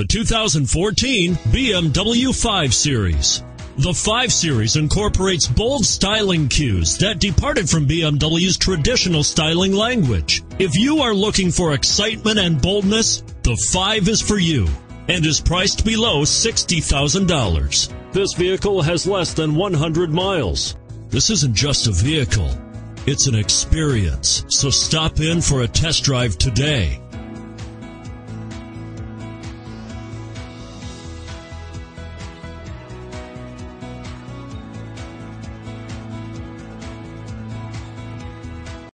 the 2014 BMW 5 Series. The 5 Series incorporates bold styling cues that departed from BMW's traditional styling language. If you are looking for excitement and boldness, the 5 is for you and is priced below $60,000. This vehicle has less than 100 miles. This isn't just a vehicle, it's an experience. So stop in for a test drive today.